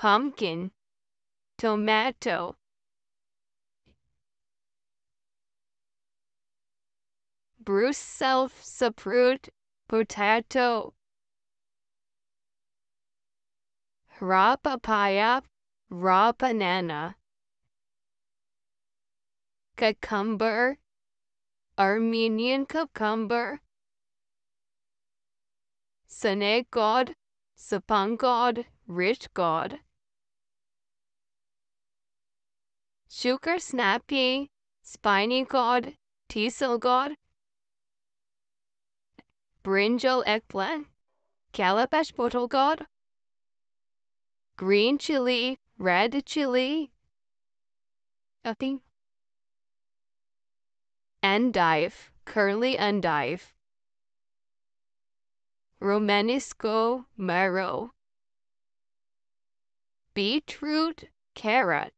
pumpkin, tomato. Brussels sprout, potato. Raw papaya, raw banana. Cucumber, Armenian cucumber. Snake gourd, Sponge gourd, ridge gourd. Sugar snappy, spiny gourd, teasel gourd. Brinjal eggplant, calabash bottle gourd. Green chili, red chili. Nothing. Endive, curly endive. Romanesco marrow. Beetroot, carrot.